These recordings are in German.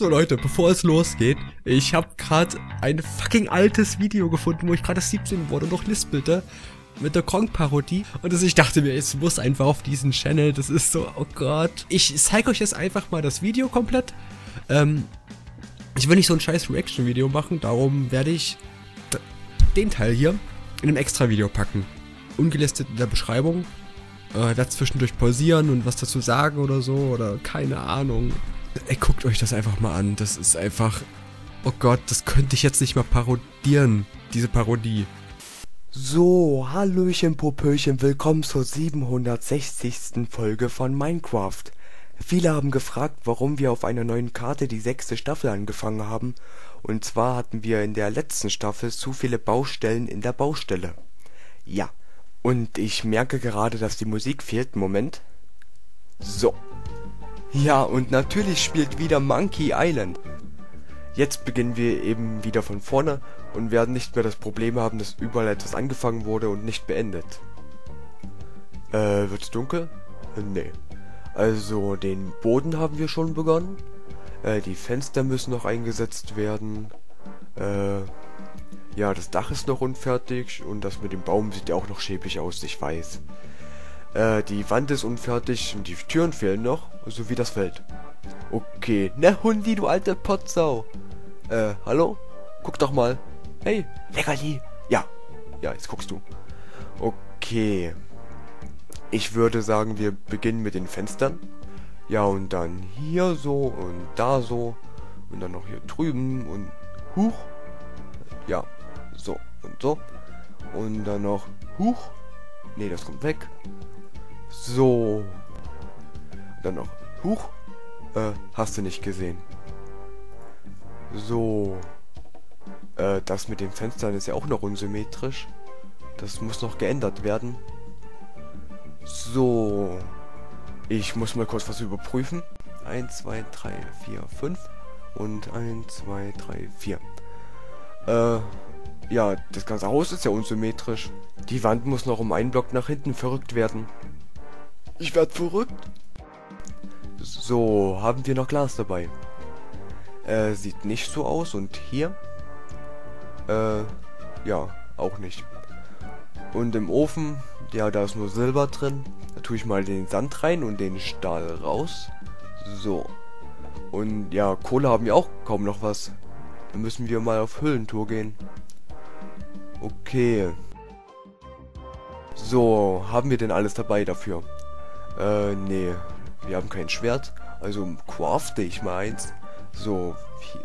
So Leute, bevor es losgeht, ich habe gerade ein fucking altes Video gefunden, wo ich gerade 17 wurde und noch lispelte mit der Kong-Parodie. Und also ich dachte mir, es muss einfach auf diesen Channel. Das ist so, oh Gott. Ich zeige euch jetzt einfach mal das Video komplett. Ähm, ich will nicht so ein scheiß Reaction-Video machen, darum werde ich den Teil hier in einem extra Video packen. Ungelistet in der Beschreibung. Äh, werde zwischendurch pausieren und was dazu sagen oder so, oder keine Ahnung. Ey, guckt euch das einfach mal an. Das ist einfach. Oh Gott, das könnte ich jetzt nicht mal parodieren. Diese Parodie. So, Hallöchen, Popöchen, willkommen zur 760. Folge von Minecraft. Viele haben gefragt, warum wir auf einer neuen Karte die sechste Staffel angefangen haben. Und zwar hatten wir in der letzten Staffel zu viele Baustellen in der Baustelle. Ja, und ich merke gerade, dass die Musik fehlt. Moment. So. Ja, und natürlich spielt wieder Monkey Island. Jetzt beginnen wir eben wieder von vorne und werden nicht mehr das Problem haben, dass überall etwas angefangen wurde und nicht beendet. Äh, wird's dunkel? Nee. Also, den Boden haben wir schon begonnen. Äh, die Fenster müssen noch eingesetzt werden. Äh, ja, das Dach ist noch unfertig und das mit dem Baum sieht ja auch noch schäbig aus, ich weiß. Äh, die Wand ist unfertig und die Türen fehlen noch, sowie das Feld. Okay, ne Hundi, du alte Potsau. Äh, hallo? Guck doch mal. Hey, Leckerli. Ja, ja, jetzt guckst du. Okay. Ich würde sagen, wir beginnen mit den Fenstern. Ja, und dann hier so und da so. Und dann noch hier drüben und huch. Ja, so und so. Und dann noch huch. Nee, das kommt weg. So. Dann noch. Huch. Äh, hast du nicht gesehen. So. Äh, das mit den Fenstern ist ja auch noch unsymmetrisch. Das muss noch geändert werden. So. Ich muss mal kurz was überprüfen. 1, 2, 3, 4, 5. Und 1, 2, 3, 4. Äh, ja, das ganze Haus ist ja unsymmetrisch. Die Wand muss noch um einen Block nach hinten verrückt werden. Ich werd verrückt. So, haben wir noch Glas dabei. Äh, sieht nicht so aus. Und hier? Äh, ja, auch nicht. Und im Ofen, ja, da ist nur Silber drin. Da tue ich mal den Sand rein und den Stahl raus. So. Und ja, Kohle haben wir auch kaum noch was. Dann müssen wir mal auf Höhlentour gehen. Okay. So, haben wir denn alles dabei dafür? Äh, nee. Wir haben kein Schwert. Also crafte ich mal eins. So,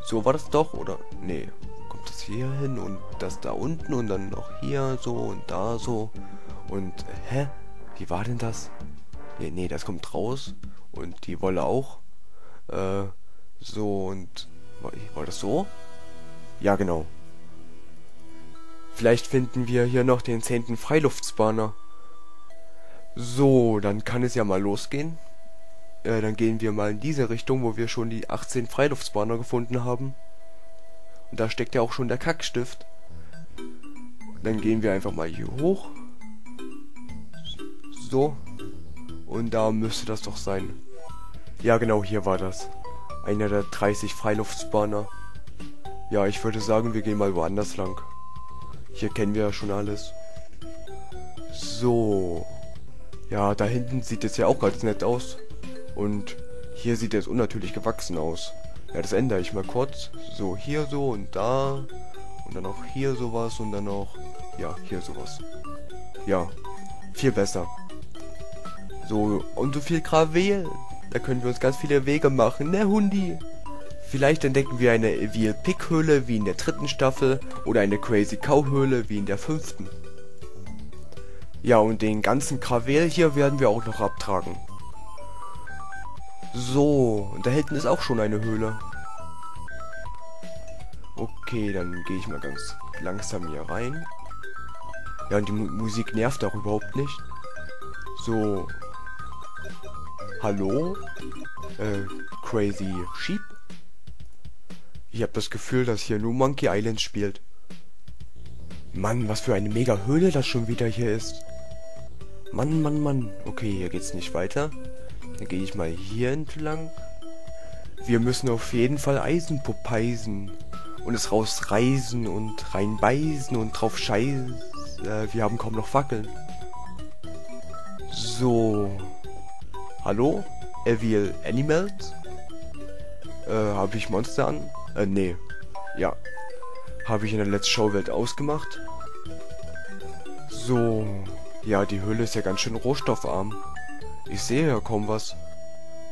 so war das doch, oder? Nee. Kommt das hier hin und das da unten und dann noch hier so und da so. Und, hä? Wie war denn das? Nee, nee, das kommt raus. Und die Wolle auch. Äh, so und... War, das so? Ja, genau. Vielleicht finden wir hier noch den zehnten Freiluftspawner. So, dann kann es ja mal losgehen. Äh, dann gehen wir mal in diese Richtung, wo wir schon die 18 Freiluftspawner gefunden haben. Und da steckt ja auch schon der Kackstift. Dann gehen wir einfach mal hier hoch. So. Und da müsste das doch sein. Ja, genau, hier war das. Einer der 30 Freiluftspawner. Ja, ich würde sagen, wir gehen mal woanders lang. Hier kennen wir ja schon alles. So. Ja, da hinten sieht es ja auch ganz nett aus. Und hier sieht es unnatürlich gewachsen aus. Ja, das ändere ich mal kurz. So, hier so und da. Und dann auch hier sowas und dann auch... Ja, hier sowas. Ja, viel besser. So, und so viel Gravel. Da können wir uns ganz viele Wege machen, ne Hundi? Vielleicht entdecken wir eine Evil Pig Höhle wie in der dritten Staffel oder eine Crazy Cow Höhle wie in der fünften. Ja, und den ganzen Gravel hier werden wir auch noch abtragen. So, und da hinten ist auch schon eine Höhle. Okay, dann gehe ich mal ganz langsam hier rein. Ja, und die Mu Musik nervt auch überhaupt nicht. So. Hallo? Äh, Crazy Sheep? Ich habe das Gefühl, dass hier nur Monkey Island spielt. Mann, was für eine mega Höhle das schon wieder hier ist. Mann, Mann, Mann. Okay, hier geht's nicht weiter. Dann gehe ich mal hier entlang. wir müssen auf jeden Fall Eisen popeisen. Und es rausreißen und reinbeißen und drauf scheißen. Äh, wir haben kaum noch Fackeln. So. Hallo? Evil Animals? Äh, habe ich Monster an? Äh, nee. Ja. Habe ich in der letzten Showwelt ausgemacht? So. Ja, die Höhle ist ja ganz schön rohstoffarm. Ich sehe ja kaum was.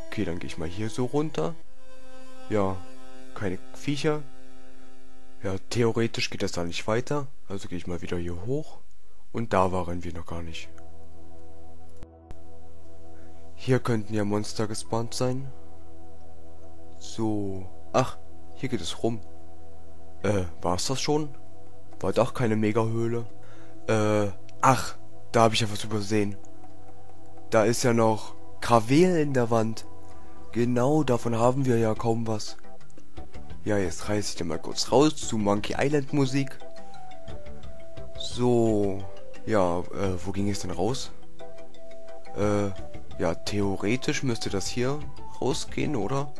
Okay, dann gehe ich mal hier so runter. Ja, keine Viecher. Ja, theoretisch geht das da nicht weiter. Also gehe ich mal wieder hier hoch. Und da waren wir noch gar nicht. Hier könnten ja Monster gespawnt sein. So. Ach, hier geht es rum. Äh, war's das schon? War doch keine Mega-Höhle. Äh, ach, da habe ich ja was übersehen. Da ist ja noch Gravel in der Wand. Genau, davon haben wir ja kaum was. Ja, jetzt reiße ich den mal kurz raus zu Monkey Island Musik. So, ja, äh, wo ging es denn raus? Äh, ja, theoretisch müsste das hier rausgehen, oder?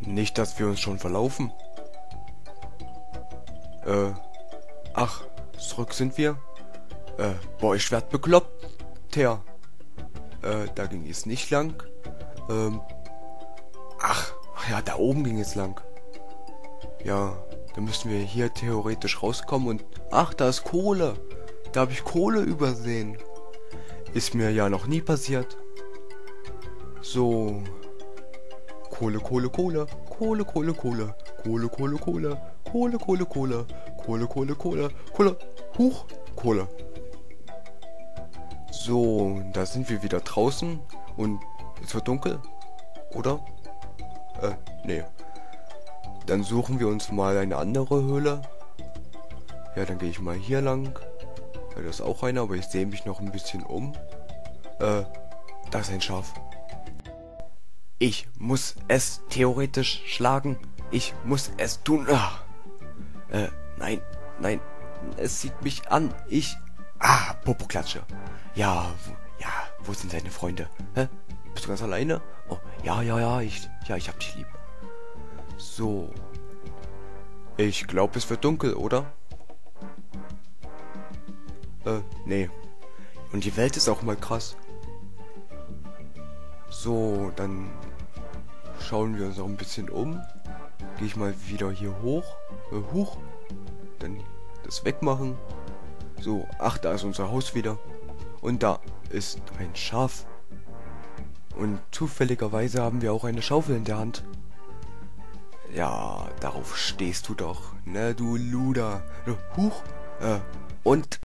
Nicht, dass wir uns schon verlaufen. Äh, ach, zurück sind wir. Äh, boah, ich werd bekloppt. Tja. Äh, da ging es nicht lang. Ähm, ach, ja, da oben ging es lang. Ja, dann müssen wir hier theoretisch rauskommen und... Ach, da ist Kohle. Da habe ich Kohle übersehen. Ist mir ja noch nie passiert. So. Kohle, Kohle, Kohle. Kohle, Kohle, Kohle. Kohle, Kohle, Kohle. Kohle, Kohle, Kohle. Kohle, Kohle, Kohle. Kohle. Huch. Kohle. So, da sind wir wieder draußen. Und es wird dunkel. Oder? Äh, nee. Dann suchen wir uns mal eine andere Höhle. Ja, dann gehe ich mal hier lang. Ja, da ist auch einer, aber ich sehe mich noch ein bisschen um. Äh, da ist ein Schaf. Ich muss es theoretisch schlagen. Ich muss es tun. Ah. Äh, nein, nein. Es sieht mich an. Ich. Ah, Popoklatsche. Ja, wo, ja, wo sind seine Freunde? Hä? Bist du ganz alleine? Oh, ja, ja, ja, ich, ja, ich hab dich lieb. So. Ich glaube, es wird dunkel, oder? Äh, nee. Und die Welt ist auch mal krass. So, dann schauen wir uns auch ein bisschen um. Gehe ich mal wieder hier hoch. Äh, hoch. Dann das wegmachen. So, ach, da ist unser Haus wieder. Und da ist ein Schaf. Und zufälligerweise haben wir auch eine Schaufel in der Hand. Ja, darauf stehst du doch, ne, du Luder. Huch. Äh, und